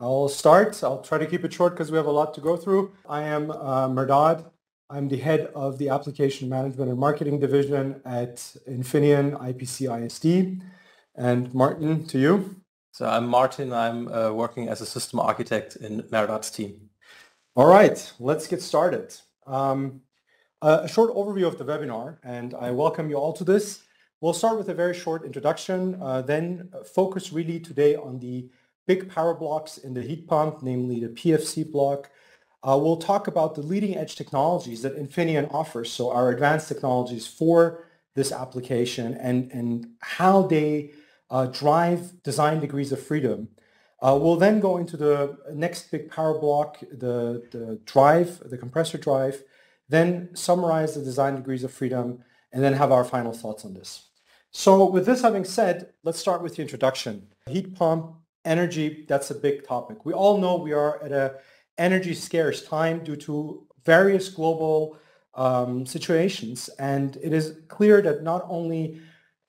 I'll start. I'll try to keep it short because we have a lot to go through. I am uh, Mehrdad. I'm the head of the Application Management and Marketing Division at Infineon IPC ISD. And Martin, to you. So I'm Martin. I'm uh, working as a system architect in Mehrdad's team. All right, let's get started. Um, a short overview of the webinar, and I welcome you all to this. We'll start with a very short introduction, uh, then focus really today on the big power blocks in the heat pump, namely the PFC block. Uh, we'll talk about the leading edge technologies that Infineon offers, so our advanced technologies for this application and, and how they uh, drive design degrees of freedom. Uh, we'll then go into the next big power block, the, the drive, the compressor drive, then summarize the design degrees of freedom, and then have our final thoughts on this. So with this having said, let's start with the introduction. Heat pump, energy, that's a big topic. We all know we are at a energy scarce time due to various global um, situations. And it is clear that not only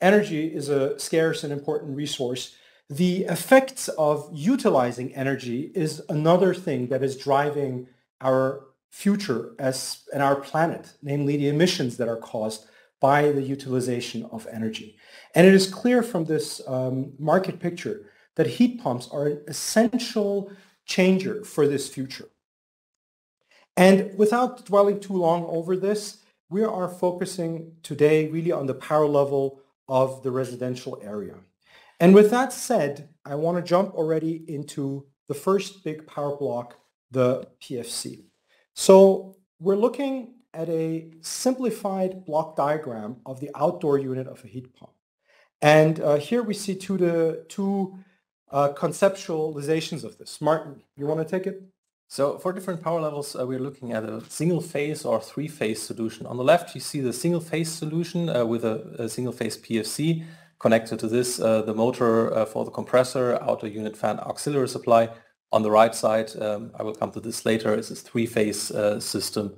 energy is a scarce and important resource, the effects of utilizing energy is another thing that is driving our future as and our planet, namely the emissions that are caused by the utilization of energy. And it is clear from this um, market picture that heat pumps are an essential changer for this future. And without dwelling too long over this, we are focusing today really on the power level of the residential area. And with that said, I want to jump already into the first big power block, the PFC. So we're looking at a simplified block diagram of the outdoor unit of a heat pump. And uh, here we see two, the, two uh, conceptualizations of this. Martin, you want to take it? So for different power levels, uh, we're looking at a single phase or three phase solution. On the left, you see the single phase solution uh, with a, a, single phase PFC connected to this, uh, the motor uh, for the compressor, outer unit fan auxiliary supply. On the right side, um, I will come to this later, is this three phase uh, system.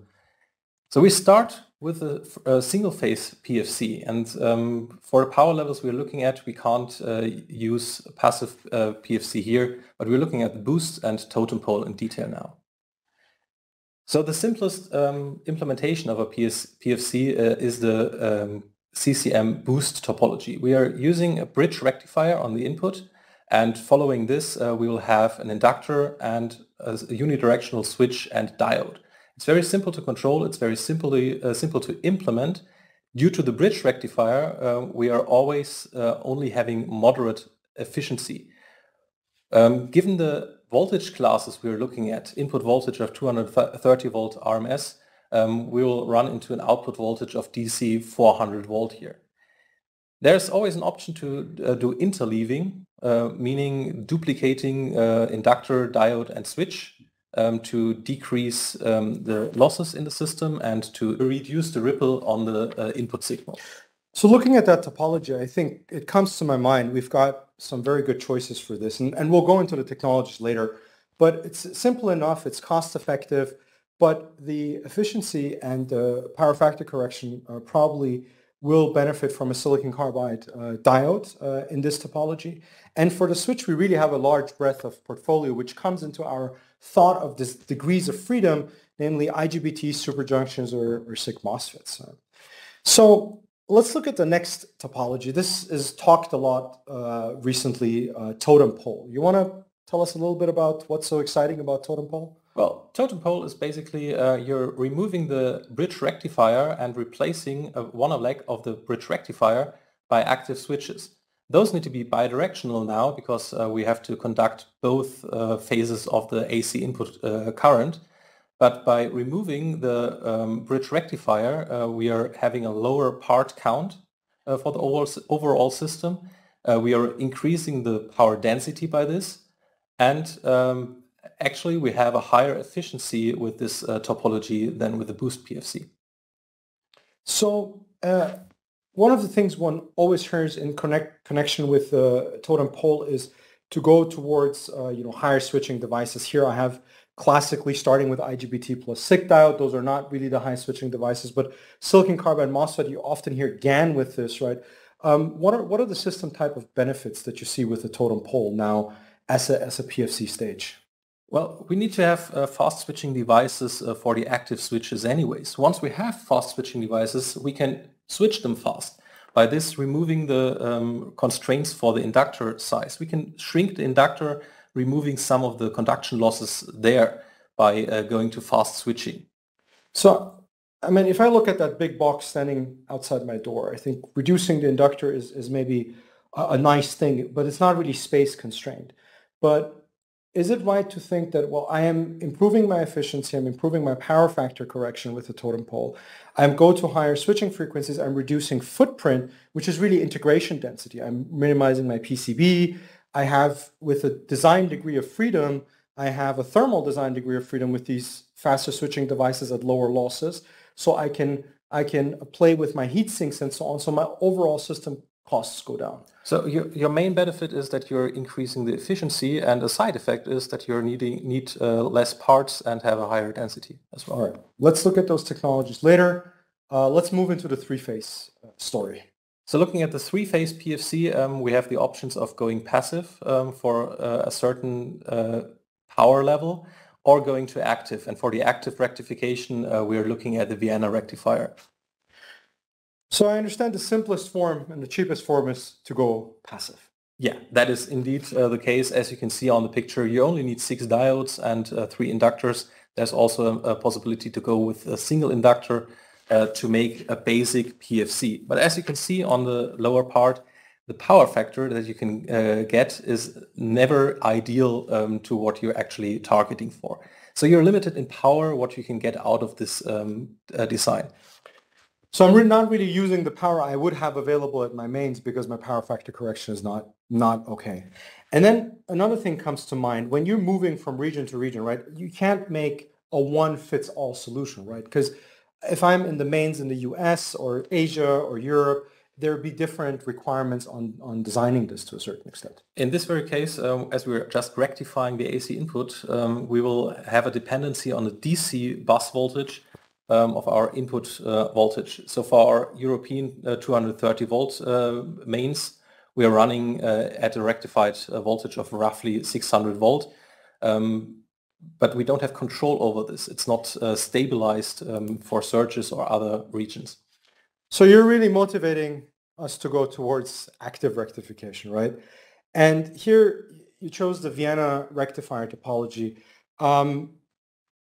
So we start with a, a single phase PFC. And um, for the power levels we're looking at, we can't uh, use passive uh, PFC here, but we're looking at the boost and totem pole in detail now. So the simplest um, implementation of a PS PFC uh, is the um, CCM boost topology. We are using a bridge rectifier on the input and following this uh, we will have an inductor and a unidirectional switch and diode. It's very simple to control. It's very simply uh, simple to implement. Due to the bridge rectifier, uh, we are always uh, only having moderate efficiency. Um, given the voltage classes we're looking at, input voltage of 230 volt RMS, um, we will run into an output voltage of DC 400 volt here. There's always an option to uh, do interleaving, uh, meaning duplicating uh, inductor, diode, and switch um, to decrease um, the losses in the system and to reduce the ripple on the uh, input signal. So looking at that topology, I think it comes to my mind, we've got some very good choices for this, and, and we'll go into the technologies later, but it's simple enough, it's cost effective, but the efficiency and the power factor correction uh, probably will benefit from a silicon carbide uh, diode uh, in this topology. And for the switch, we really have a large breadth of portfolio, which comes into our thought of this degrees of freedom, namely IGBT, superjunctions, or, or SiC MOSFETs. So let's look at the next topology. This is talked a lot uh, recently, uh, totem pole. You want to tell us a little bit about what's so exciting about totem pole? Well, totem pole is basically uh, you're removing the bridge rectifier and replacing uh, one leg of the bridge rectifier by active switches. Those need to be bidirectional now because uh, we have to conduct both uh, phases of the AC input uh, current. But by removing the um, bridge rectifier, uh, we are having a lower part count uh, for the overall, overall system. Uh, we are increasing the power density by this. And um, actually, we have a higher efficiency with this topology than with the boost PFC. So one of the things one always hears in connect, connection with the uh, totem pole is to go towards uh, you know higher switching devices. Here I have classically starting with IGBT plus SiC diode. Those are not really the high switching devices, but silicon carbide MOSFET, you often hear GaN with this, right? Um, what are what are the system type of benefits that you see with the totem pole now? as a, as a PFC stage? Well, we need to have uh, fast switching devices uh, for the active switches anyways. Once we have fast switching devices, we can switch them fast. By this, removing the um, constraints for the inductor size. We can shrink the inductor, removing some of the conduction losses there by uh, going to fast switching. So, I mean, if I look at that big box standing outside my door, I think reducing the inductor is, is maybe a, a nice thing, but it's not really space constrained. But is it right to think that, well, I am improving my efficiency, I'm improving my power factor correction with the totem pole, I'm go to higher switching frequencies, I'm reducing footprint, which is really integration density. I'm minimizing my PCB. I have, with a design degree of freedom, I have a thermal design degree of freedom with these faster switching devices at lower losses. So I can, I can play with my heat sinks and so on. So my overall system costs go down. So your, your main benefit is that you're increasing the efficiency and a side effect is that you're needing need uh, less parts and have a higher density as well. All right, let's look at those technologies later. Uh, let's move into the three-phase uh, story. So looking at the three-phase PFC, um, we have the options of going passive um, for uh, a certain uh, power level or going to active. And for the active rectification, uh, we're looking at the Vienna rectifier. So I understand the simplest form and the cheapest form is to go passive. Yeah, that is indeed uh, the case. As you can see on the picture, you only need six diodes and uh, three inductors. There's also a, a, possibility to go with a single inductor uh, to make a basic PFC. But as you can see on the lower part, the power factor that you can uh, get is never ideal um, to what you're actually targeting for. So you're limited in power, what you can get out of this um, uh, design. So I'm not really using the power I would have available at my mains because my power factor correction is not, not okay. And then another thing comes to mind. When you're moving from region to region, right, you can't make a one-fits-all solution, right? Because if I'm in the mains in the US or Asia or Europe, there would be different requirements on, on designing this to a certain extent. In this very case, um, as we're just rectifying the AC input, um, we will have a dependency on the DC bus voltage um, of our input uh, voltage. So for our European uh, 230 volt uh, mains, we are running uh, at a rectified uh, voltage of roughly 600 volt. Um, but we don't have control over this. It's not uh, stabilized um, for surges or other regions. So you're really motivating us to go towards active rectification, right? And here you chose the Vienna rectifier topology. Um,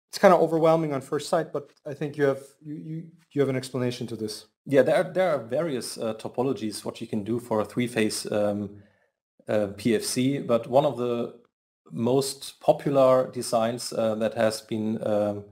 it's kind of overwhelming on first sight, but I think you have you, you, you have an explanation to this. Yeah, there are, there are various uh, topologies what you can do for a three-phase um, uh, PFC, but one of the most popular designs uh, that has been um,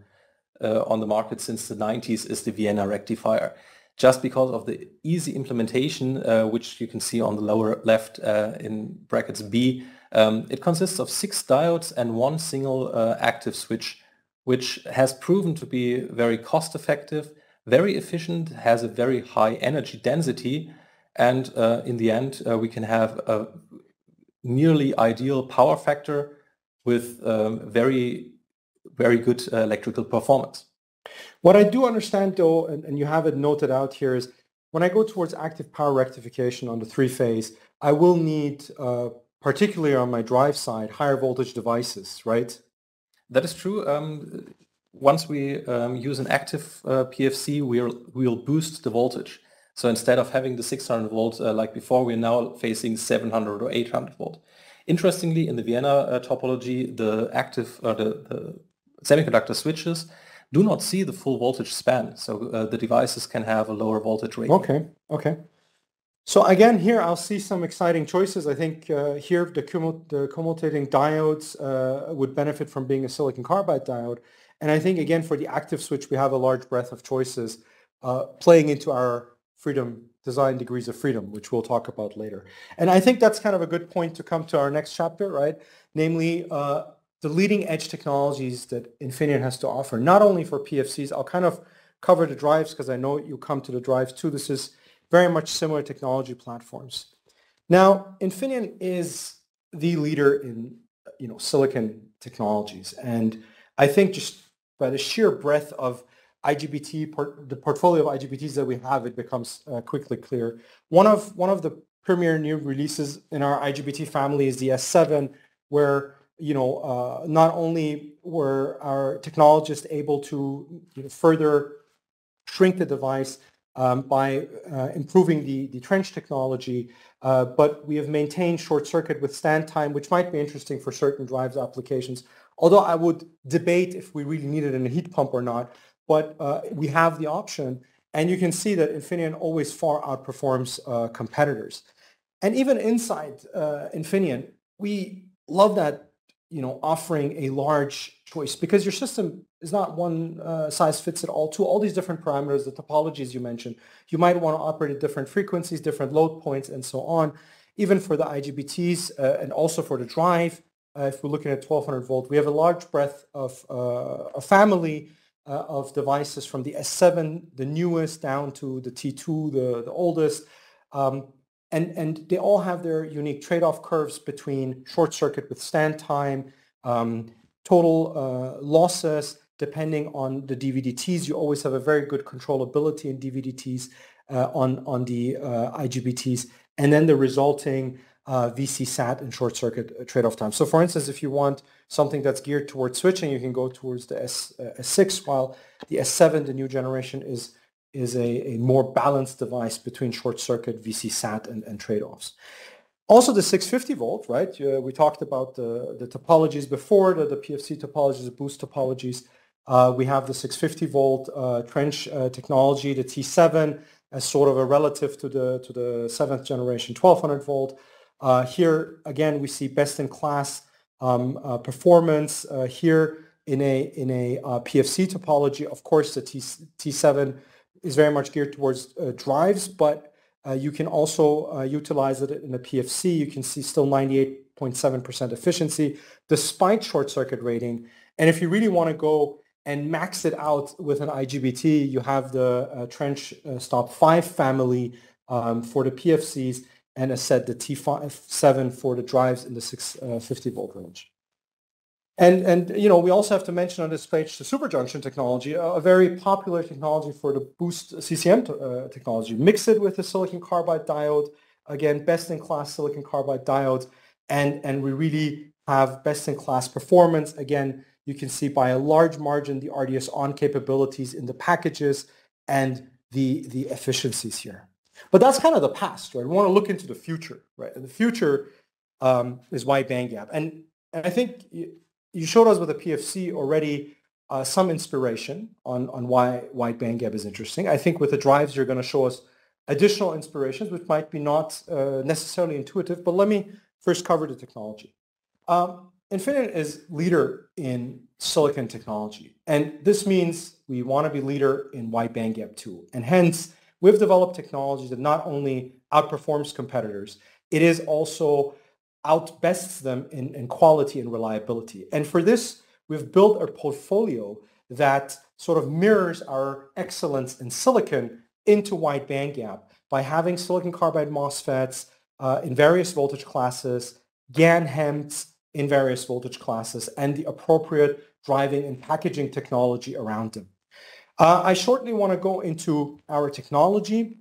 uh, on the market since the 90s is the Vienna rectifier. Just because of the easy implementation, uh, which you can see on the lower left uh, in brackets B, um, it consists of six diodes and one single active switch which has proven to be very cost effective, very efficient, has a very high energy density, and uh, in the end uh, we can have a nearly ideal power factor with um, very, very good uh, electrical performance. What I do understand though, and, and you have it noted out here, is when I go towards active power rectification on the three-phase, I will need, uh, particularly on my drive side, higher voltage devices, right? That is true. Um, once we um, use an active uh, PFC, we'll, we'll boost the voltage. So instead of having the 600 volt uh, like before, we're now facing 700 or 800 volt. Interestingly, in the Vienna uh, topology, the active, uh, the, the, semiconductor switches do not see the full voltage span. So uh, the devices can have a lower voltage rate. Okay, okay. So again, here I'll see some exciting choices. I think uh, here the, the commutating diodes uh, would benefit from being a silicon carbide diode. And I think again for the active switch, we have a large breadth of choices uh, playing into our freedom design degrees of freedom, which we'll talk about later. And I think that's kind of a good point to come to our next chapter, right? Namely, uh, the leading edge technologies that Infineon has to offer, not only for PFCs. I'll kind of cover the drives because I know you come to the drives too. This is very much similar technology platforms. Now, Infineon is the leader in you know, silicon technologies. And I think just by the sheer breadth of IGBT, port, the portfolio of IGBTs that we have, it becomes uh, quickly clear. One of, one of the premier new releases in our IGBT family is the S7, where you know uh, not only were our technologists able to you know, further shrink the device um, by uh, improving the, the trench technology, uh, but we have maintained short circuit withstand time, which might be interesting for certain drives applications. Although I would debate if we really needed a heat pump or not, but uh, we have the option. And you can see that Infineon always far outperforms uh, competitors. And even inside uh, Infineon, we love that, you know, offering a large choice because your system is not one uh, size fits it all to all these different parameters, the topologies you mentioned. You might want to operate at different frequencies, different load points, and so on. Even for the IGBTs uh, and also for the drive, uh, if we're looking at 1200 volt, we have a large breadth of uh, a family uh, of devices from the S7, the newest, down to the T2, the, the oldest. Um, and, and they all have their unique trade-off curves between short circuit withstand time, um, total uh, losses, depending on the DVDTs. You always have a very good controllability in DVDTs uh, on, on the uh, IGBTs, and then the resulting uh, VC-SAT and short circuit uh, trade-off time. So for instance, if you want something that's geared towards switching, you can go towards the S, uh, S6, while the S7, the new generation, is is a, a more balanced device between short circuit, VC-SAT, and, and trade-offs. Also the 650 volt, right? Uh, we talked about the, the topologies before, the, the PFC topologies, the boost topologies. Uh, we have the 650 volt uh, trench uh, technology, the T7, as sort of a relative to the to the seventh generation 1200 volt. Uh, here again, we see best in class um, uh, performance here in a in a PFC topology. Of course, the T, T7 is very much geared towards drives, but uh, you can also uh, utilize it in a PFC. You can see still 98.7% efficiency despite short circuit rating. And if you really want to go and max it out with an IGBT, you have the uh, Trench uh, Stop 5 family um, for the PFCs and a set the T7 for the drives in the 650 uh, volt range. And, and you know, we also have to mention on this page the superjunction technology, a, a very popular technology for the boost CCM uh, technology. Mix it with the silicon carbide diode, again, best-in-class silicon carbide diode, and, and we really have best-in-class performance. Again, you can see by a large margin the RDS on capabilities in the packages and the, the efficiencies here. But that's kind of the past, right? We want to look into the future, right? And the future um, is wide bandgap. And, and I think you showed us with the PFC already uh, some inspiration on, on why wide bandgap is interesting. I think with the drives, you're going to show us additional inspirations, which might be not uh, necessarily intuitive, but let me first cover the technology. Um, Infineon is leader in silicon technology, and this means we want to be leader in wide bandgap too. And hence, we've developed technology that not only outperforms competitors, it is also outbests them in, in quality and reliability. And for this, we've built a portfolio that sort of mirrors our excellence in silicon into wide bandgap by having silicon carbide MOSFETs uh, in various voltage classes, GaN HEMTs in various voltage classes, and the appropriate driving and packaging technology around them. Uh, I shortly want to go into our technology,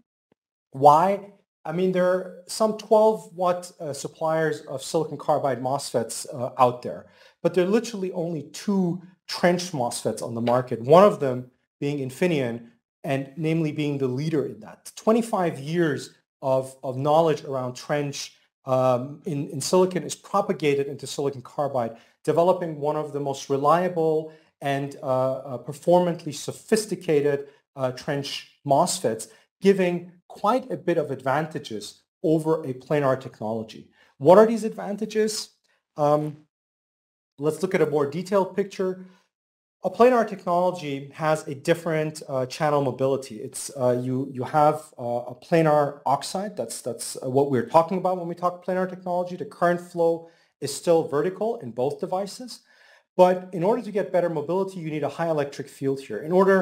why I mean, there are some 12 watt uh, suppliers of silicon carbide MOSFETs uh, out there, but there are literally only two trench MOSFETs on the market, one of them being Infineon, and namely being the leader in that. 25 years of, of knowledge around trench um, in, in silicon is propagated into silicon carbide, developing one of the most reliable and uh, uh performantly sophisticated uh, trench MOSFETs, giving quite a bit of advantages over a planar technology. What are these advantages? Um, let's look at a more detailed picture. A planar technology has a different uh, channel mobility. It's uh, you you have uh, a planar oxide. That's that's uh, what we're talking about when we talk planar technology. The current flow is still vertical in both devices, but in order to get better mobility, you need a high electric field here. In order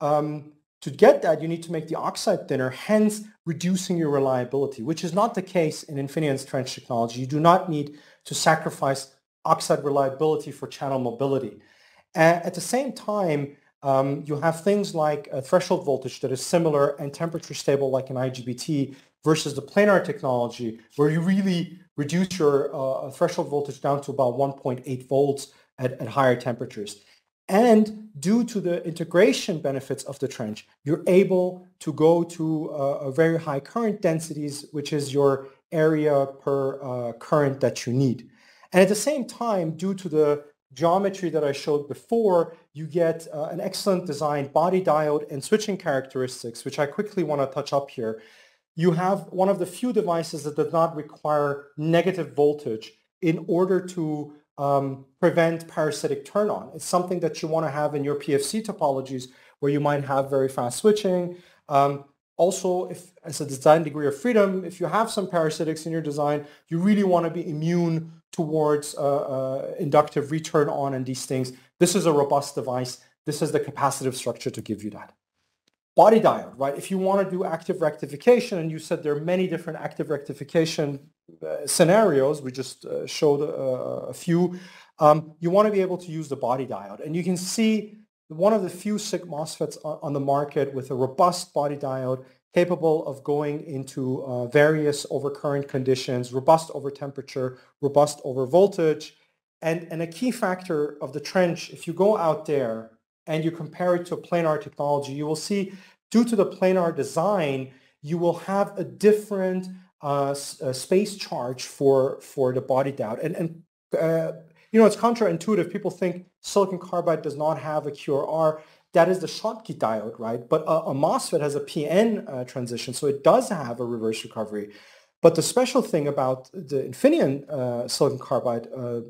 um, to get that, you need to make the oxide thinner, hence reducing your reliability, which is not the case in Infineon's trench technology. You do not need to sacrifice oxide reliability for channel mobility. And at the same time, Um, you have things like a threshold voltage that is similar and temperature stable like an IGBT versus the planar technology where you really reduce your uh, threshold voltage down to about 1.8 volts at, at higher temperatures. And due to the integration benefits of the trench, you're able to go to uh, a very high current densities, which is your area per uh, current that you need. And at the same time, due to the geometry that I showed before, you get uh, an excellent designed body diode and switching characteristics, which I quickly want to touch up here. You have one of the few devices that does not require negative voltage in order to um, prevent parasitic turn on. It's something that you want to have in your PFC topologies where you might have very fast switching. Um, also, if as a design degree of freedom, if you have some parasitics in your design, you really want to be immune towards uh, uh, inductive return on and these things. This is a robust device. This is the capacitive structure to give you that. Body diode, right? If you want to do active rectification, and you said there are many different active rectification scenarios, we just uh, showed uh, a few, um, you want to be able to use the body diode. And you can see one of the few SiC MOSFETs on the market with a robust body diode capable of going into uh, various overcurrent conditions, robust over temperature, robust over voltage. And, and a key factor of the trench, if you go out there and you compare it to planar technology, you will see due to the planar design, you will have a different uh, uh, space charge for, for the body diode. And, and uh, you know, it's counterintuitive. People think silicon carbide does not have a QRR that is the Schottky diode, right? But a, a MOSFET has a PN uh, transition, so it does have a reverse recovery. But the special thing about the Infineon uh, silicon carbide uh,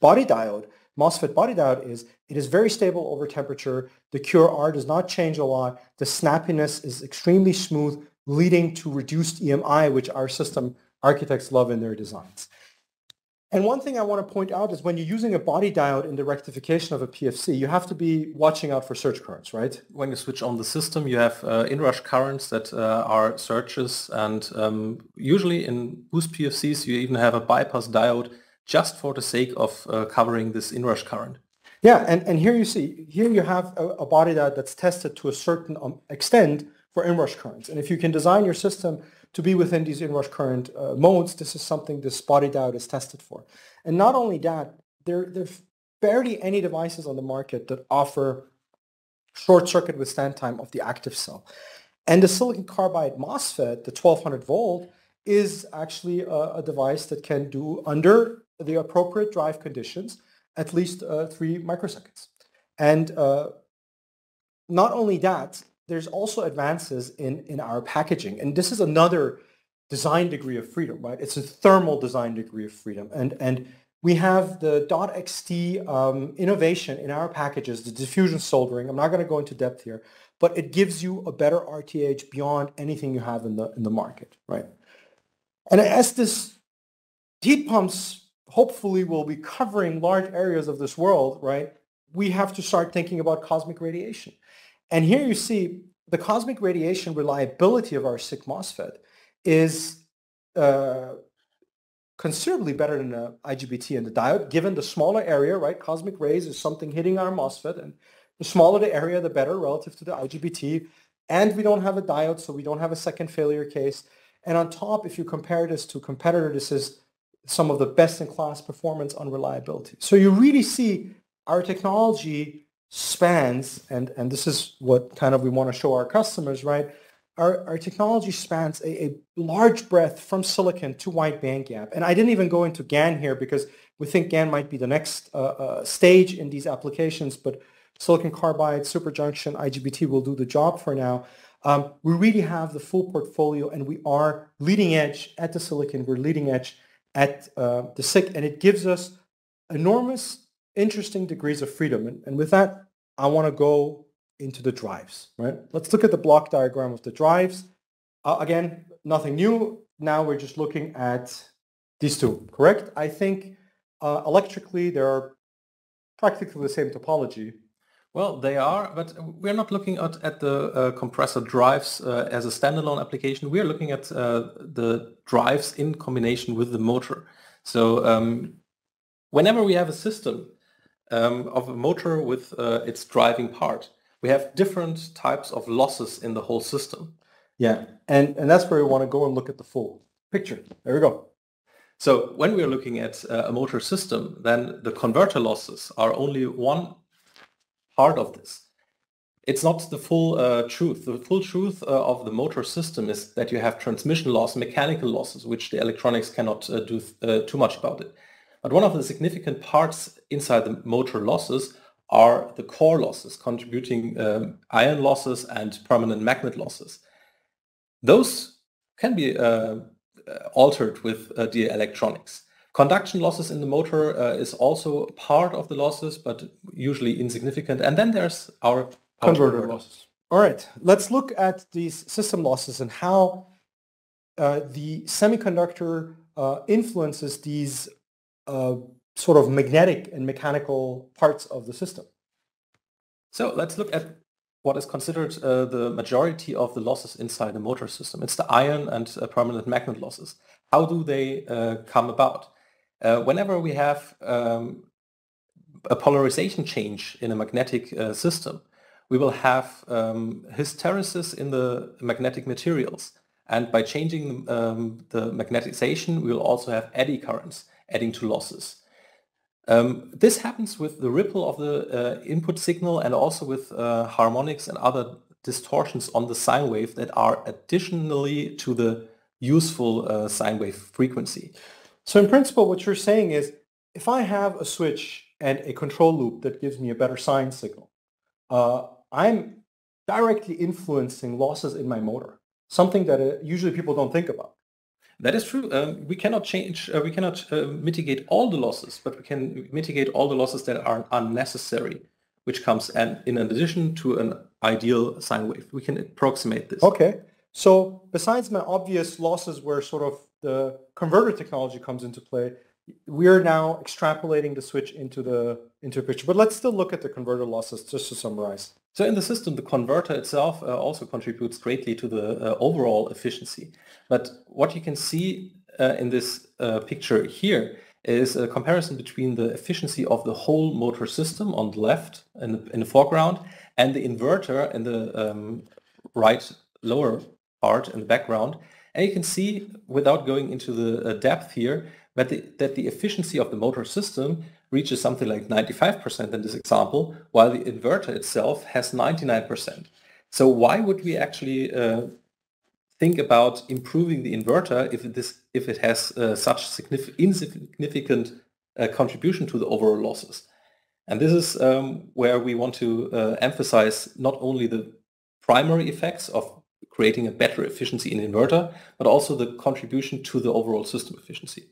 body diode, MOSFET body diode is it is very stable over temperature. The QRR does not change a lot. The snappiness is extremely smooth, leading to reduced EMI, which our system architects love in their designs. And one thing I want to point out is when you're using a body diode in the rectification of a PFC, you have to be watching out for surge currents, right? When you switch on the system, you have uh, inrush currents that uh, are surges. And um, usually in boost PFCs, you even have a bypass diode just for the sake of uh, covering this inrush current. Yeah, and, and here you see, here you have a, a body diode that's tested to a certain um, extent for inrush currents. And if you can design your system to be within these inrush current uh, modes, this is something the body diode is tested for. And not only that, there, there are barely any devices on the market that offer short circuit withstand time of the active cell. And the silicon carbide MOSFET, the 1200 volt, is actually a, a device that can do under the appropriate drive conditions at least uh, three microseconds. And uh, not only that, there's also advances in, in our packaging. And this is another design degree of freedom, right? It's a thermal design degree of freedom. And, and we have the .xt um, innovation in our packages, the diffusion soldering. I'm not going to go into depth here, but it gives you a better RTH beyond anything you have in the, in the market, right? And as this heat pumps hopefully will be covering large areas of this world, right? We have to start thinking about cosmic radiation. And here you see the cosmic radiation reliability of our SiC MOSFET is uh, considerably better than the IGBT and the diode, given the smaller area, right? Cosmic rays is something hitting our MOSFET, and the smaller the area, the better relative to the IGBT. And we don't have a diode, so we don't have a second failure case. And on top, if you compare this to competitor, this is some of the best-in-class performance on reliability. So you really see our technology spans, and, and this is what kind of we want to show our customers, right? Our, our technology spans a, a large breadth from silicon to wide bandgap. And I didn't even go into GaN here because we think GaN might be the next uh, uh, stage in these applications, but silicon carbide, superjunction, IGBT will do the job for now. Um, we really have the full portfolio and we are leading edge at the silicon. We're leading edge at uh, the SiC and it gives us enormous interesting degrees of freedom. And, and with that, I want to go into the drives, right? Let's look at the block diagram of the drives. Uh, again, nothing new. Now we're just looking at these two, correct? I think uh, electrically they're practically the same topology. Well, they are, but we're not looking at, at the uh, compressor drives uh, as a standalone application. We're looking at uh, the drives in combination with the motor. So um, whenever we have a system um, of a motor with uh, its driving part. we have different types of losses in the whole system. Yeah, and, and that's where we want to go and look at the full picture. There we go. So when we're looking at uh, a motor system, then the converter losses are only one part of this. It's not the full uh, truth. The full truth uh, of the motor system is that you have transmission loss, mechanical losses, which the electronics cannot uh, do uh, too much about it. But one of the significant parts inside the motor losses are the core losses, contributing um, iron losses and permanent magnet losses. Those can be uh, uh, altered with uh, the electronics. Conduction losses in the motor uh, is also part of the losses, but usually insignificant. And then there's our converter losses. All right, let's look at these system losses and how uh, the semiconductor uh, influences these uh, sort of magnetic and mechanical parts of the system. So let's look at what is considered uh, the majority of the losses inside the motor system. It's the iron and uh, permanent magnet losses. How do they uh, come about? Uh, whenever we have um, a polarization change in a magnetic uh, system, we will have um, hysteresis in the magnetic materials. And by changing um, the magnetization, we will also have eddy currents adding to losses. Um, this happens with the ripple of the uh, input signal and also with uh, harmonics and other distortions on the sine wave that are additionally to the useful uh, sine wave frequency. So in principle, what you're saying is if I have a switch and a control loop that gives me a better sine signal, uh, I'm directly influencing losses in my motor, something that uh, usually people don't think about. That is true. Um, we cannot change, uh, we cannot uh, mitigate all the losses, but we can mitigate all the losses that are unnecessary, which comes in, in addition to an ideal sine wave. We can approximate this. Okay. So besides my obvious losses where sort of the converter technology comes into play, we are now extrapolating the switch into the into a picture. But let's still look at the converter losses just to summarize. So in the system, the converter itself uh, also contributes greatly to the uh, overall efficiency. But what you can see uh, in this uh, picture here is a comparison between the efficiency of the whole motor system on the left in the, in the foreground and the inverter in the um, right lower part in the background. And you can see, without going into the uh, depth here, that the, that the efficiency of the motor system reaches something like 95% in this example, while the inverter itself has 99%. So why would we actually uh, think about improving the inverter if it, is, if it has uh, such insignificant uh, contribution to the overall losses? And this is um, where we want to uh, emphasize not only the primary effects of creating a better efficiency in inverter, but also the contribution to the overall system efficiency.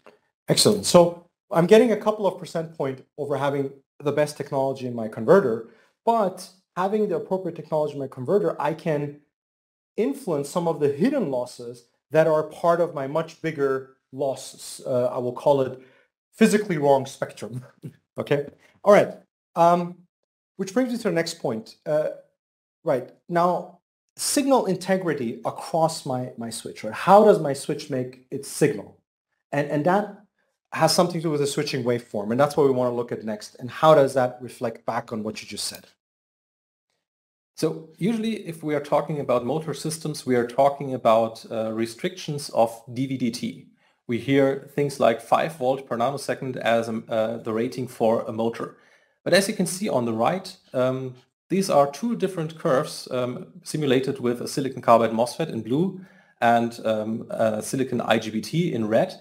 Excellent. So I'm getting a couple of percent point over having the best technology in my converter, but having the appropriate technology in my converter, I can influence some of the hidden losses that are part of my much bigger losses. Uh, I will call it physically wrong spectrum. okay. All right. Um, which brings me to the next point. Uh, right. Now, signal integrity across my, my switch, right? How does my switch make its signal? And, and that has something to do with the switching waveform, and that's what we want to look at next. And how does that reflect back on what you just said? So usually if we are talking about motor systems, we are talking about uh, restrictions of DVDT. We hear things like 5 volt per nanosecond as um, uh, the rating for a motor. But as you can see on the right, um, these are two different curves um, simulated with a silicon carbide MOSFET in blue and um, silicon IGBT in red.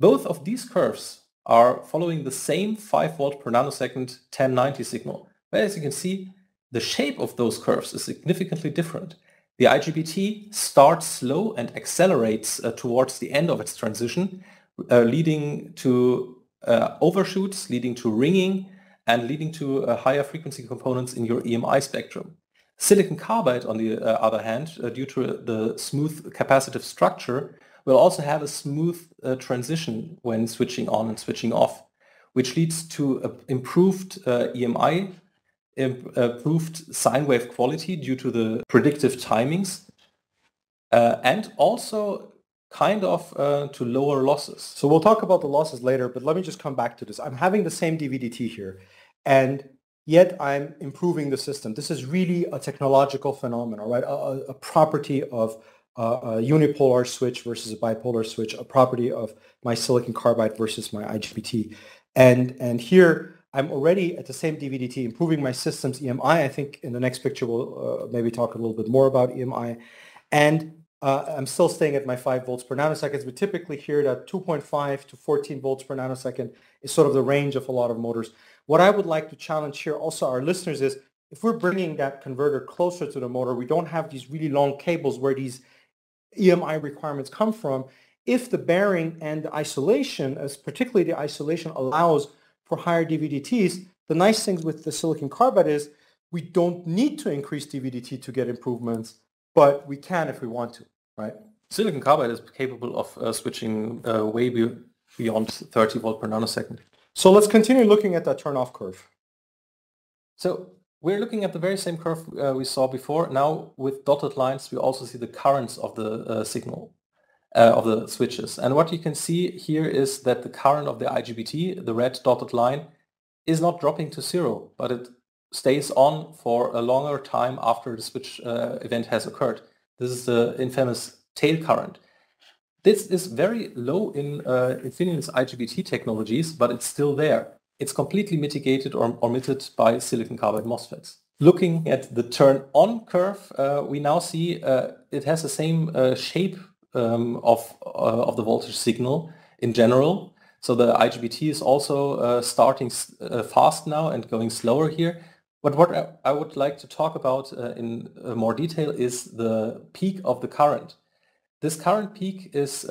Both of these curves are following the same 5 volt per nanosecond 1090 signal. But as you can see, the shape of those curves is significantly different. The IGBT starts slow and accelerates uh, towards the end of its transition, uh, leading to uh, overshoots, leading to ringing, and leading to uh, higher frequency components in your EMI spectrum. Silicon carbide, on the uh, other hand, uh, due to the smooth capacitive structure, will also have a smooth transition when switching on and switching off, which leads to improved EMI, improved sine wave quality due to the predictive timings, uh, and also kind of uh, to lower losses. So we'll talk about the losses later, but let me just come back to this. I'm having the same DVDT here, and yet I'm improving the system. This is really a technological phenomenon, right? A, a property of uh, a unipolar switch versus a bipolar switch, a property of my silicon carbide versus my IGBT. And, and here I'm already at the same DVDT improving my system's EMI. I think in the next picture we'll uh, maybe talk a little bit more about EMI. And uh, I'm still staying at my 5 volts per nanosecond. We typically hear that 2.5 to 14 volts per nanosecond is sort of the range of a lot of motors. What I would like to challenge here also our listeners is if we're bringing that converter closer to the motor, we don't have these really long cables where these EMI requirements come from. If the bearing and the isolation, as particularly the isolation allows for higher DVDTs, the nice thing with the silicon carbide is we don't need to increase DVDT to get improvements, but we can if we want to, right? Silicon carbide is capable of uh, switching uh, way be beyond 30 volt per nanosecond. So let's continue looking at that turn-off curve. So we're looking at the very same curve uh, we saw before. Now with dotted lines, we also see the currents of the uh, signal, uh, of the switches. And what you can see here is that the current of the IGBT, the red dotted line, is not dropping to zero, but it stays on for a longer time after the switch uh, event has occurred. This is the infamous tail current. This is very low in uh, Infineon's IGBT technologies, but it's still there it's completely mitigated or omitted by silicon carbide MOSFETs. Looking at the turn on curve, uh, we now see uh, it has the same uh, shape um, of, uh, of the voltage signal in general. So the IGBT is also uh, starting uh, fast now and going slower here. But what I would like to talk about in more detail is the peak of the current. This current peak is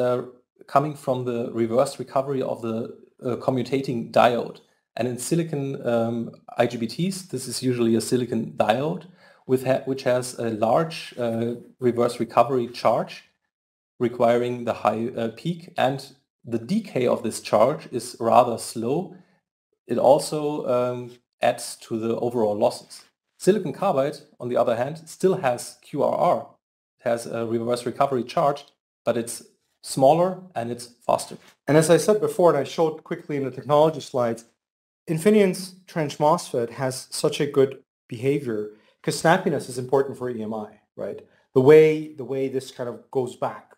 coming from the reverse recovery of the commutating diode. And in silicon um, IGBTs, this is usually a silicon diode with ha which has a large uh, reverse recovery charge requiring the high uh, peak and the decay of this charge is rather slow. It also um, adds to the overall losses. Silicon carbide, on the other hand, still has QRR. It has a reverse recovery charge, but it's smaller and it's faster. And as I said before, and I showed quickly in the technology slides, Infineon's trench MOSFET has such a good behavior because snappiness is important for EMI, right? The way the way this kind of goes back,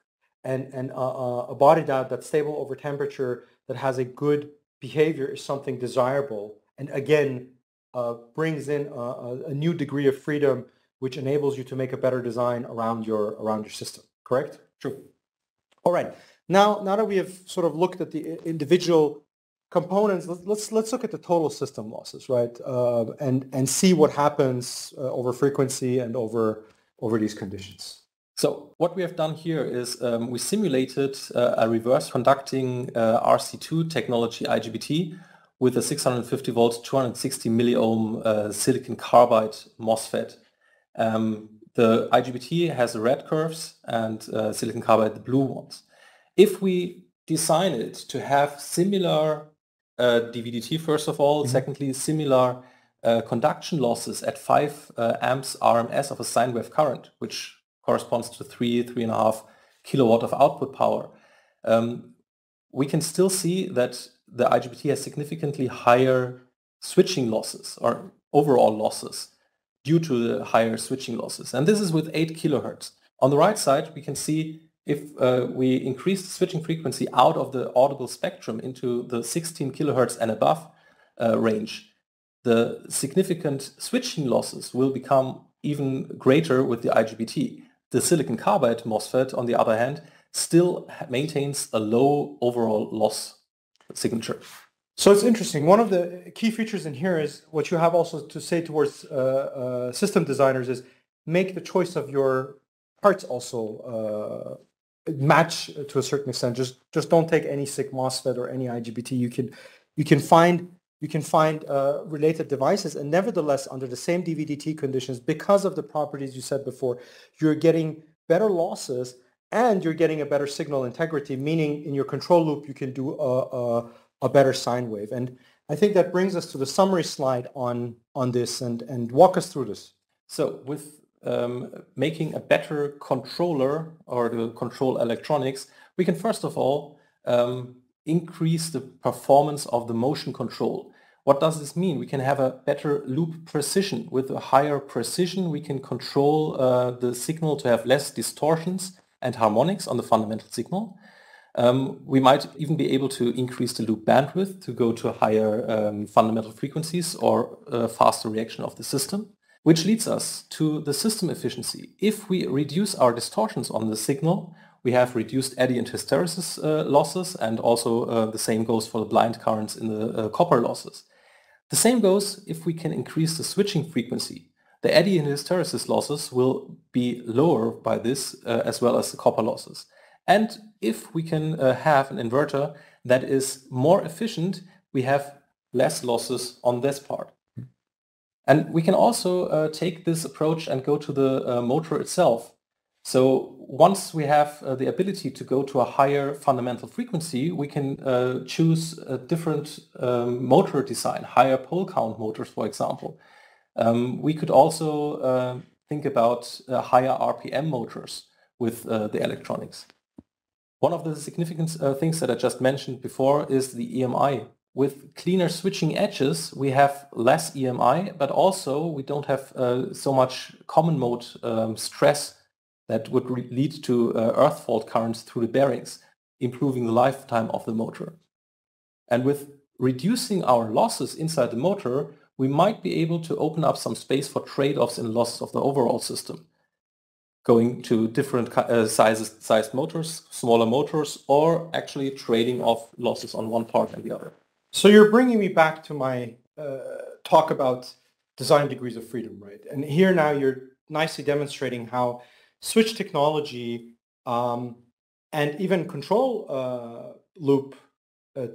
and and uh, uh, a body that that's stable over temperature that has a good behavior is something desirable, and again uh, brings in a, a, new degree of freedom, which enables you to make a better design around your around your system. Correct? True. All right. Now now that we have sort of looked at the individual components, let's let's look at the total system losses, right? Uh, and and see what happens uh, over frequency and over over these conditions. So what we have done here is um, we simulated uh, a reverse conducting uh, RC2 technology IGBT with a 650 volt, 260 milliohm uh, silicon carbide MOSFET. Um, the IGBT has the red curves and uh, silicon carbide the blue ones. If we design it to have similar uh, DVDT first of all. Mm -hmm. Secondly, similar uh, conduction losses at 5 uh, amps RMS of a sine wave current, which corresponds to 3, 3.5 kilowatt of output power. Um, we can still see that the IGBT has significantly higher switching losses or overall losses due to the higher switching losses. And this is with 8 kilohertz. On the right side, we can see if uh, we increase the switching frequency out of the audible spectrum into the 16 kilohertz and above uh, range, the significant switching losses will become even greater with the IGBT. The silicon carbide MOSFET, on the other hand, still maintains a low overall loss signature. So it's interesting. One of the key features in here is what you have also to say towards uh, uh system designers is make the choice of your parts also uh, match to a certain extent. Just just don't take any SiC MOSFET or any IGBT. You can you can find you can find uh, related devices, and nevertheless, under the same DVDT conditions, because of the properties you said before, you're getting better losses and you're getting a better signal integrity. Meaning, in your control loop, you can do a, a, a better sine wave. And I think that brings us to the summary slide on on this, and and walk us through this. So with um, making a better controller or the control electronics, we can first of all um, increase the performance of the motion control. What does this mean? We can have a better loop precision. With a higher precision, we can control uh, the signal to have less distortions and harmonics on the fundamental signal. Um, we might even be able to increase the loop bandwidth to go to higher um, fundamental frequencies or faster reaction of the system, which leads us to the system efficiency. If we reduce our distortions on the signal, we have reduced eddy and hysteresis uh, losses and also uh, the same goes for the blind currents in the uh, copper losses. The same goes if we can increase the switching frequency. The eddy and hysteresis losses will be lower by this as well as the copper losses. And if we can have an inverter that is more efficient, we have less losses on this part. And we can also uh, take this approach and go to the uh, motor itself. So once we have uh, the ability to go to a higher fundamental frequency, we can uh, choose a different um, motor design, higher pole count motors, for example. Um, we could also uh, think about uh, higher RPM motors with uh, the electronics. One of the significant uh, things that I just mentioned before is the EMI. With cleaner switching edges, we have less EMI, but also we don't have so much common mode um, stress that would lead to uh, earth fault currents through the bearings, improving the lifetime of the motor. And with reducing our losses inside the motor, we might be able to open up some space for trade-offs in losses of the overall system, going to different uh, sizes, sized motors, smaller motors, or actually trading off losses on one part and the other. So you're bringing me back to my uh, talk about design degrees of freedom, right? And here now you're nicely demonstrating how switch technology um, and even control uh, loop uh,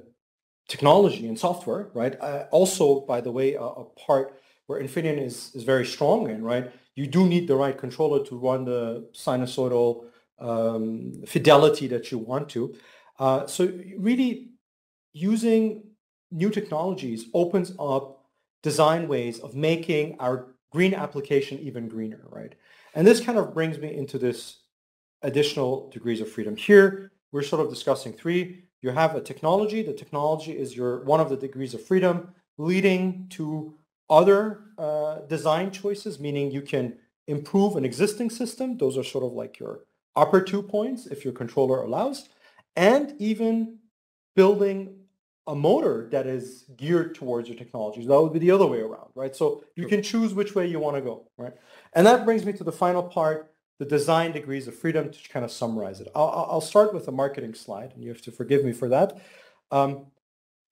technology and software, right? Uh, also, by the way, a, a, part where Infineon is, is very strong in, right? You do need the right controller to run the sinusoidal um, fidelity that you want to. Uh, so really using new technologies opens up design ways of making our green application even greener, right? And this kind of brings me into this additional degrees of freedom. Here, we're sort of discussing three. You have a technology. The technology is your one of the degrees of freedom leading to other uh, design choices, meaning you can improve an existing system. Those are sort of like your upper two points if your controller allows, and even building a motor that is geared towards your technology. So that would be the other way around, right? So you can choose which way you want to go, right? And that brings me to the final part, the design degrees of freedom to kind of summarize it. I'll, I'll start with a marketing slide, and you have to forgive me for that. Um,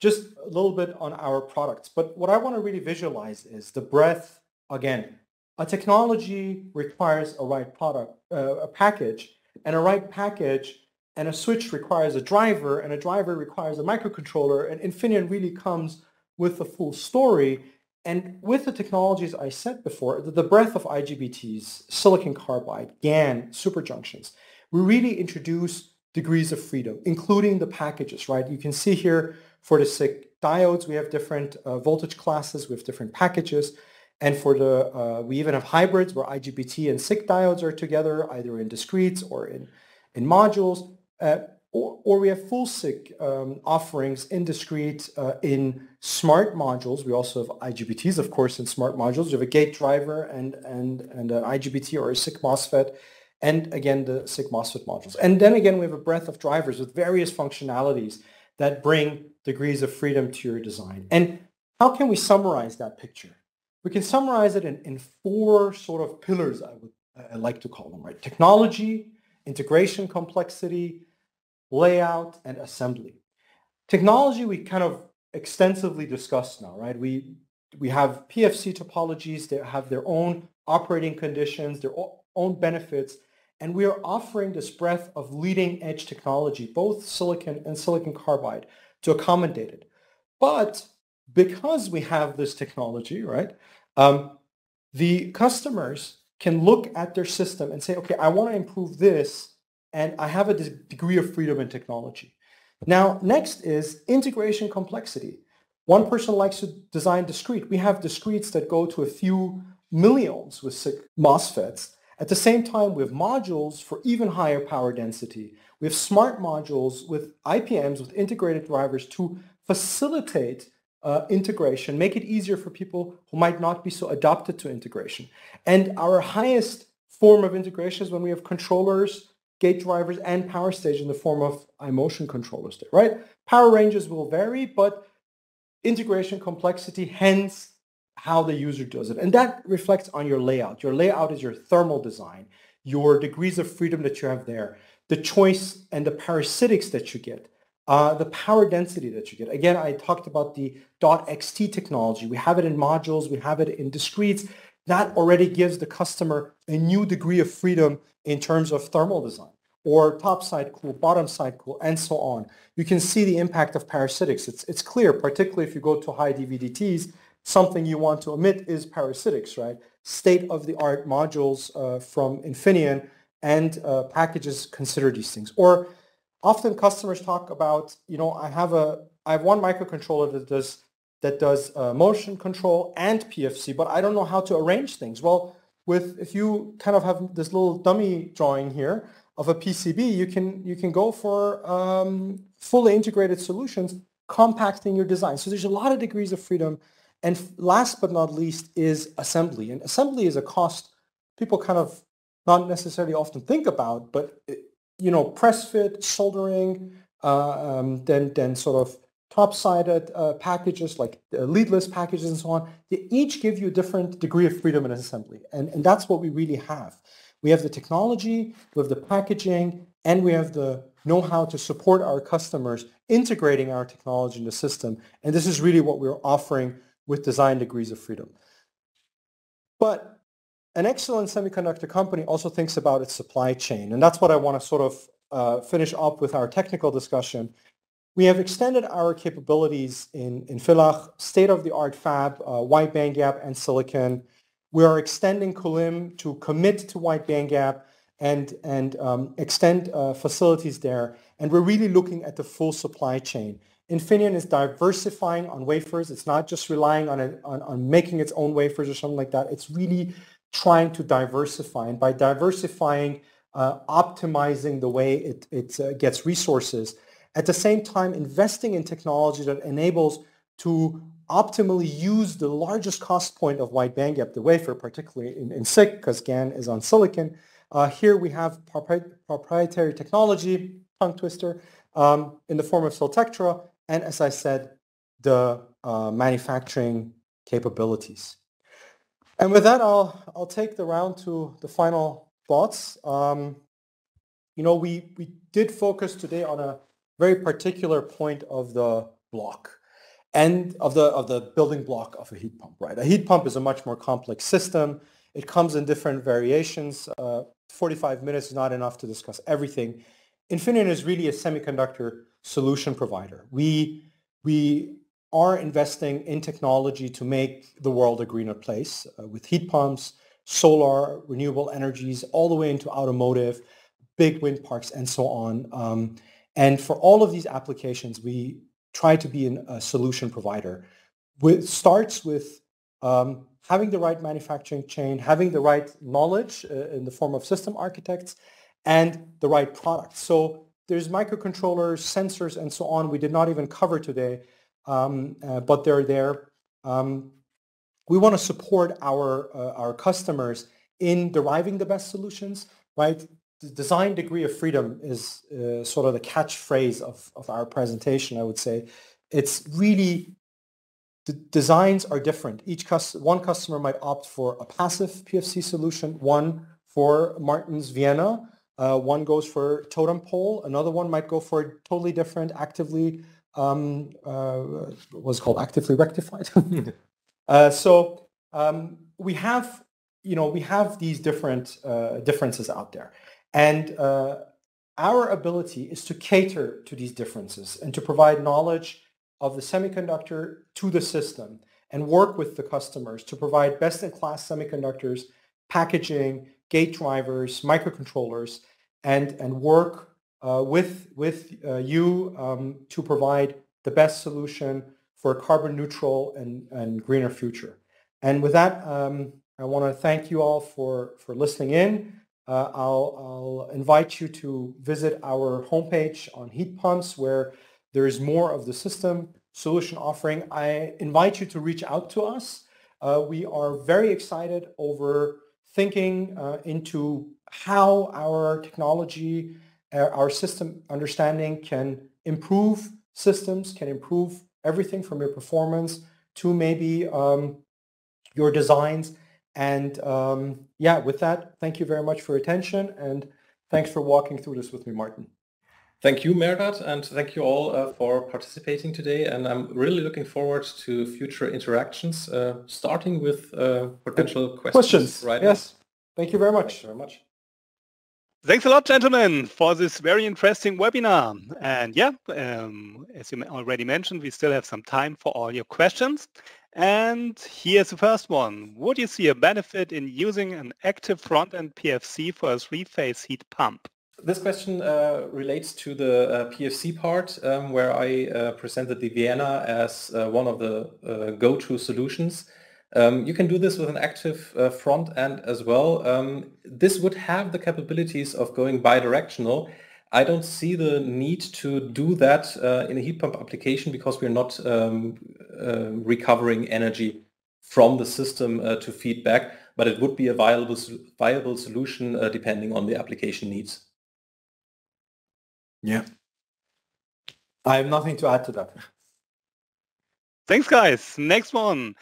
just a little bit on our products. But what I want to really visualize is the breadth, again, a technology requires a right product, uh, a package, and a right package and a switch requires a driver, and a driver requires a microcontroller, and Infineon really comes with the full story. And with the technologies I said before, the breadth of IGBTs, silicon carbide, GaN, superjunctions, we really introduce degrees of freedom, including the packages, right? You can see here for the SiC diodes, we have different uh, voltage classes, we have different packages. And for the, uh, we even have hybrids where IGBT and SiC diodes are together, either in discretes or in, in modules. Uh, or, or, we have full SiC um, offerings in discrete uh, in smart modules. We also have IGBTs, of course, in smart modules. You have a gate driver and, and, and an IGBT or a SiC MOSFET, and again, the SiC MOSFET modules. And then again, we have a breadth of drivers with various functionalities that bring degrees of freedom to your design. And how can we summarize that picture? We can summarize it in, in four sort of pillars, I would I like to call them, right? Technology, integration complexity, layout, and assembly. Technology we kind of extensively discussed now, right? We, we have PFC topologies that have their own operating conditions, their own benefits, and we are offering this breadth of leading edge technology, both silicon and silicon carbide, to accommodate it. But because we have this technology, right, um, the customers can look at their system and say, okay, I want to improve this and I have a degree of freedom in technology. Now, next is integration complexity. One person likes to design discrete. We have discretes that go to a few milliohms with MOSFETs. At the same time, we have modules for even higher power density. We have smart modules with IPMs, with integrated drivers to facilitate uh, integration, make it easier for people who might not be so adapted to integration. And our highest form of integration is when we have controllers, gate drivers, and power stage in the form of iMotion controllers, there, right? Power ranges will vary, but integration complexity, hence how the user does it. And that reflects on your layout. Your layout is your thermal design, your degrees of freedom that you have there, the choice and the parasitics that you get, uh, the power density that you get. Again, I talked about the .xt technology. We have it in modules, we have it in discretes. That already gives the customer a new degree of freedom in terms of thermal design or top side cool, bottom side cool, and so on. You can see the impact of parasitics. It's, it's clear, particularly if you go to high dV/dts, something you want to omit is parasitics, right? State-of-the-art modules uh, from Infineon and uh, packages consider these things. Or often customers talk about, you know, I have a, I have one microcontroller that does that does uh, motion control and PFC, but I don't know how to arrange things. Well, with if you kind of have this little dummy drawing here of a PCB, you can you can go for um, fully integrated solutions, compacting your design. So there's a lot of degrees of freedom. And last but not least is assembly. And assembly is a cost people kind of not necessarily often think about, but you know, press fit, soldering, uh, um, then then sort of top-sided uh, packages like uh, leadless packages and so on. They each give you a different degree of freedom in assembly, and and that's what we really have. We have the technology, we have the packaging, and we have the know-how to support our customers integrating our technology in the system. And this is really what we're offering with design degrees of freedom. But an excellent semiconductor company also thinks about its supply chain, and that's what I want to sort of uh, finish up with our technical discussion. We have extended our capabilities in, in Villach, state-of-the-art fab, uh, wide bandgap and silicon. We are extending Kulim to commit to wide bandgap and, and um, extend uh, facilities there. And we're really looking at the full supply chain. Infineon is diversifying on wafers. It's not just relying on, it, on, on making its own wafers or something like that. It's really trying to diversify. And by diversifying, uh, optimizing the way it, it uh, gets resources, at the same time investing in technology that enables to optimally use the largest cost point of wide bandgap, the wafer, particularly in, in SiC, because GaN is on silicon. Uh, here we have propri proprietary technology, tongue twister, um, in the form of Siltectra, and as I said, the uh, manufacturing capabilities. And with that, I'll, I'll take the round to the final thoughts. Um, you know, we, we did focus today on a very particular point of the block and of the, of the building block of a heat pump, right? A heat pump is a much more complex system. It comes in different variations. Uh, 45 minutes is not enough to discuss everything. Infineon is really a semiconductor solution provider. We, we are investing in technology to make the world a greener place uh, with heat pumps, solar, renewable energies, all the way into automotive, big wind parks, and so on. Um, and for all of these applications, we try to be an, a solution provider. It starts with um, having the right manufacturing chain, having the right knowledge uh, in the form of system architects, and the right product. So there's microcontrollers, sensors, and so on we did not even cover today um, uh, but they're there. Um, we want to support our, uh, our customers in deriving the best solutions, right? The design degree of freedom is uh, sort of the catchphrase of, of our presentation, I would say. It's really, the designs are different. Each cus one customer might opt for a passive PFC solution, one for Martins Vienna, uh, one goes for totem pole, another one might go for a totally different actively um, uh, was called actively rectified. uh, so um, we have, you know, we have these different uh, differences out there, and uh, our ability is to cater to these differences and to provide knowledge of the semiconductor to the system and work with the customers to provide best-in-class semiconductors, packaging, gate drivers, microcontrollers, and, and work uh, with, with uh, you um, to provide the best solution for a carbon neutral and, and greener future. And with that, um, I want to thank you all for, for listening in. Uh, I'll, I'll invite you to visit our homepage on heat pumps where there is more of the system solution offering, I invite you to reach out to us. Uh, we are very excited over thinking uh, into how our technology, uh, our system understanding can improve systems, can improve everything from your performance to maybe um, your designs. And um, yeah, with that, thank you very much for your attention and thanks for walking through this with me, Martin. Thank you, Mehrdad, and thank you all uh, for participating today. And I'm really looking forward to future interactions, uh, starting with uh, potential questions. Questions, right? Yes. Now. Thank you very much. Thank you very much. Thanks a lot, gentlemen, for this very interesting webinar. And yeah, um, as you already mentioned, we still have some time for all your questions. And here's the first one. Would you see a benefit in using an active front-end PFC for a three-phase heat pump? This question uh, relates to the uh, PFC part, um, where I uh, presented the Vienna as uh, one of the uh, go-to solutions. Um, you can do this with an active uh, front end as well. Um, this would have the capabilities of going bidirectional. I don't see the need to do that uh, in a heat pump application because we're not um, uh, recovering energy from the system uh, to feedback, but it would be a viable, viable solution depending on the application needs. Yeah. I have nothing to add to that. Thanks, guys. Next one.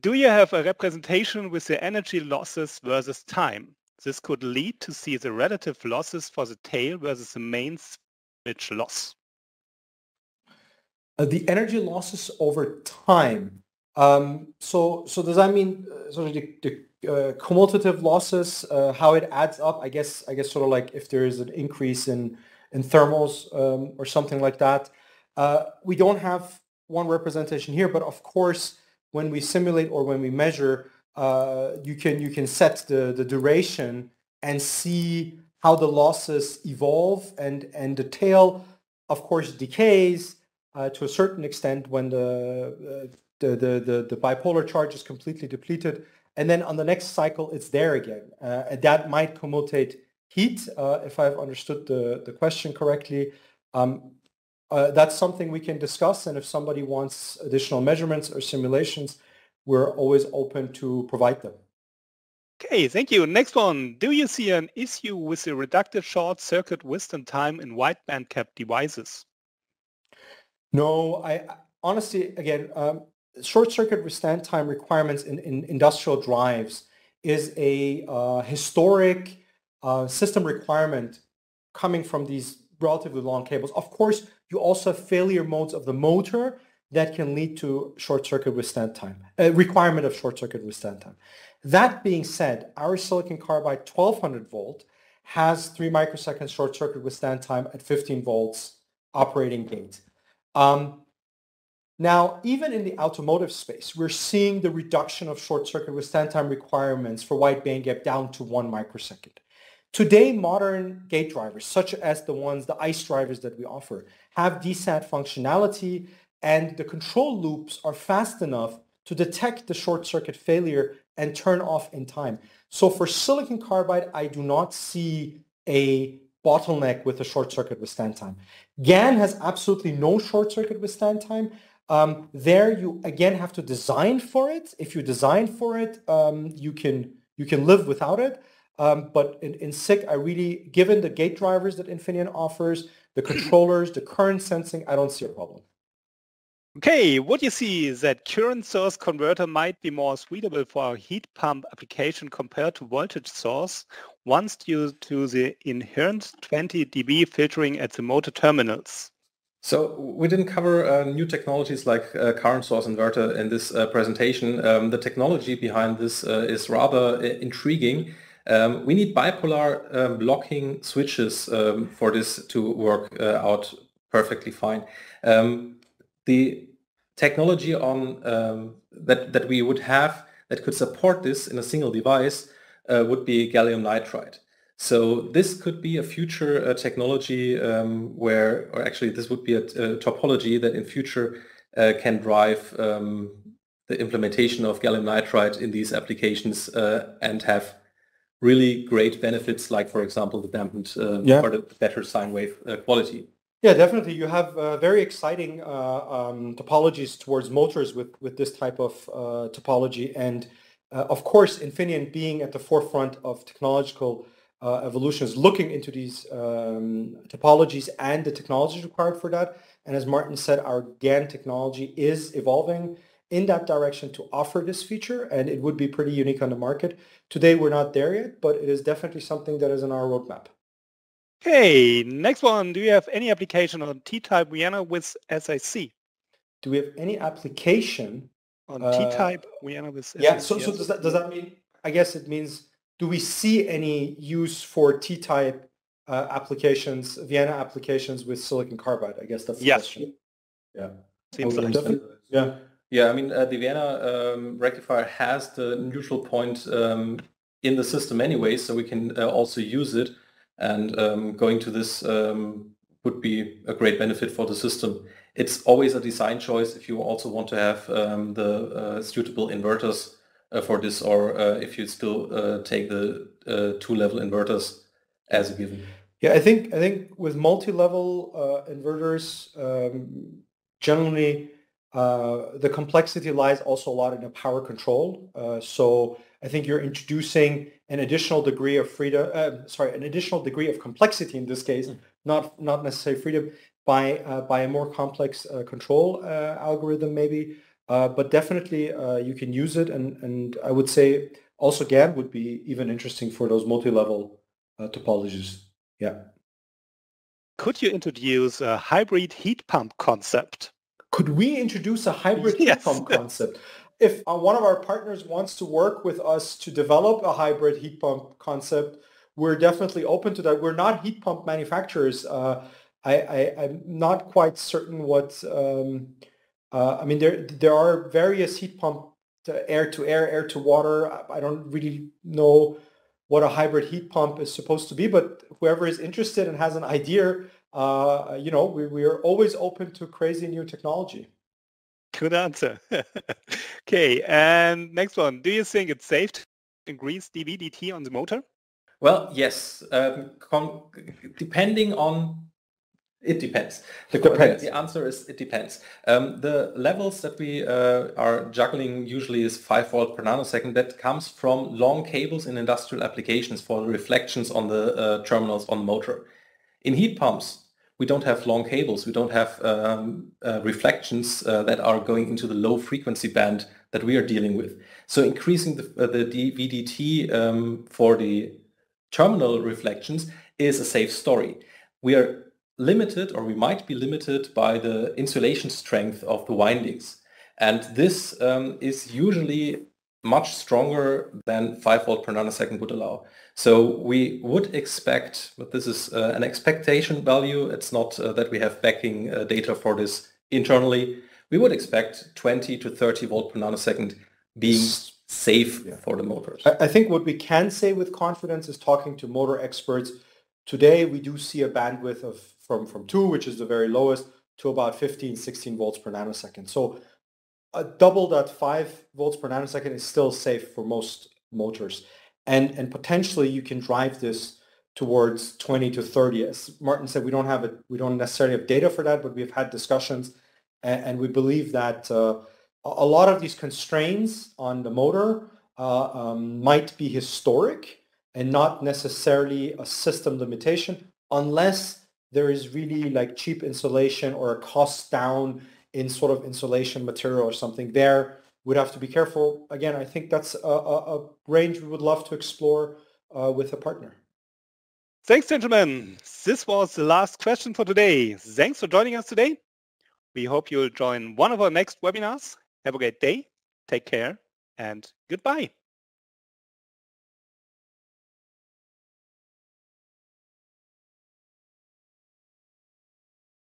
Do you have a representation with the energy losses versus time? This could lead to see the relative losses for the tail versus the main switch loss. Uh, the energy losses over time. Um, so, so does that mean uh, sort of the, the uh, cumulative losses, uh, how it adds up? I guess, I guess sort of like if there is an increase in in thermals um, or something like that. Uh, we don't have one representation here, but of course, when we simulate or when we measure, uh, you can you can set the, the duration and see how the losses evolve and, and the tail, of course, decays uh, to a certain extent when the, uh, the, the, the, the, bipolar charge is completely depleted. And then on the next cycle, it's there again. Uh, and that might commutate heat, uh, if I've understood the, the question correctly. Um, that's something we can discuss. And if somebody wants additional measurements or simulations, we're always open to provide them. Okay, thank you. Next one. Do you see an issue with the reductive short circuit withstand time in wide bandgap devices? No, I honestly, again, um, short circuit withstand time requirements in, in industrial drives is a uh, historic uh, system requirement coming from these relatively long cables. Of course, you also have failure modes of the motor that can lead to short circuit withstand time, a requirement of short circuit withstand time. That being said, our silicon carbide 1200 volt has three microseconds short circuit withstand time at 15 volts operating gate. Um, now, even in the automotive space, we're seeing the reduction of short circuit withstand time requirements for wide bandgap down to one microsecond. Today, modern gate drivers, such as the ones, the EiceDRIVERs that we offer, have DSAT functionality and the control loops are fast enough to detect the short circuit failure and turn off in time. So for silicon carbide, I do not see a bottleneck with the short circuit withstand time. GaN has absolutely no short circuit withstand time. Um, there you again have to design for it. If you design for it, um, you can you can live without it. Um, but in, in SiC, I really, given the gate drivers that Infineon offers, the controllers, the current sensing, I don't see a problem. Okay, what you see is that current source converter might be more suitable for a heat pump application compared to voltage source ones due to the inherent 20 dB filtering at the motor terminals. So we didn't cover uh, new technologies like uh, current source inverter in this uh, presentation. Um, the technology behind this uh, is rather uh, intriguing um, we need bipolar um, blocking switches um, for this to work uh, out perfectly fine. Um, the technology on um, that, that we would have that could support this in a single device uh, would be gallium nitride. So this could be a future uh, technology um, where, or actually this would be a, a topology that in future uh, can drive the implementation of gallium nitride in these applications uh, and have really great benefits, like for example, the dampened uh, yeah. or the better sine wave uh, quality. Yeah, definitely. You have uh, very exciting uh, um, topologies towards motors with, with this type of uh, topology. And uh, of course, Infineon being at the forefront of technological uh, evolution is looking into these um, topologies and the technologies required for that. And as Martin said, our GaN technology is evolving in that direction to offer this feature, and it would be pretty unique on the market. Today, we're not there yet, but it is definitely something that is in our roadmap. Okay, next one. Do you have any application on T-type Vienna with SiC? Do we have any application on Uh, T-type Vienna with SiC? Yeah. So, so does that does that mean? I guess it means. Do we see any use for T-type uh, applications, Vienna applications with silicon carbide? I guess that's the Yes. question. Yeah. Seems like. Yeah. Yeah, I mean, uh, the Vienna um, rectifier has the neutral point um, in the system anyway, so we can uh, also use it. And um, going to this um, would be a great benefit for the system. It's always a design choice if you also want to have um, the uh, suitable inverters uh, for this, or uh, if you still uh, take the uh, two-level inverters as a given. Yeah, I think I think with multi-level uh, inverters, um, generally the complexity lies also a lot in the power control. So I think you're introducing an additional degree of freedom. Uh, sorry, an additional degree of complexity in this case, not not necessarily freedom, by uh, by a more complex uh, control uh, algorithm maybe. Uh, but definitely uh, you can use it, and and I would say also GaN would be even interesting for those multi-level uh, topologies. Yeah. Could you introduce a hybrid heat pump concept? Could we introduce a hybrid heat pump concept? If uh, one of our partners wants to work with us to develop a hybrid heat pump concept, we're definitely open to that. We're not heat pump manufacturers. Uh, I, I'm not quite certain what. Um, uh, I mean, there there are various heat pump air to air, air to water. I- I don't really know what a hybrid heat pump is supposed to be, but whoever is interested and has an idea, uh, you know, we, we are always open to crazy new technology. Good answer. okay, and next one. Do you think it's safe to increase dV/dt on the motor? Well, yes. Um, depending on it depends. The, Depends. the answer is it depends. Um, the levels that we uh, are juggling usually is 5 volt per nanosecond. That comes from long cables in industrial applications for reflections on the uh, terminals on the motor. In heat pumps, we don't have long cables. We don't have um, uh, reflections uh, that are going into the low frequency band that we are dealing with. So increasing the, uh, the VDT um, for the terminal reflections is a safe story. We are limited or we might be limited by the insulation strength of the windings. And this um, is usually much stronger than 5 volt per nanosecond would allow. So we would expect, but this is uh, an expectation value, it's not uh, that we have backing uh, data for this internally, we would expect 20 to 30 volt per nanosecond being safe for the motors. I, I think what we can say with confidence is talking to motor experts. Today, we do see a bandwidth of from, from 2, which is the very lowest, to about 15, 16 volts per nanosecond. So a double that 5 volts per nanosecond is still safe for most motors. And, and potentially you can drive this towards 20 to 30. As Martin said, we don't have it, we don't necessarily have data for that, but we've had discussions and, and we believe that uh, a a lot of these constraints on the motor uh, um, might be historic and not necessarily a system limitation unless there is really like cheap insulation or a cost down in sort of insulation material or something there. We'd have to be careful. Again, I think that's a, a, a range we would love to explore uh, with a partner. Thanks, gentlemen. This was the last question for today. Thanks for joining us today. We hope you'll join one of our next webinars. Have a great day. Take care and goodbye.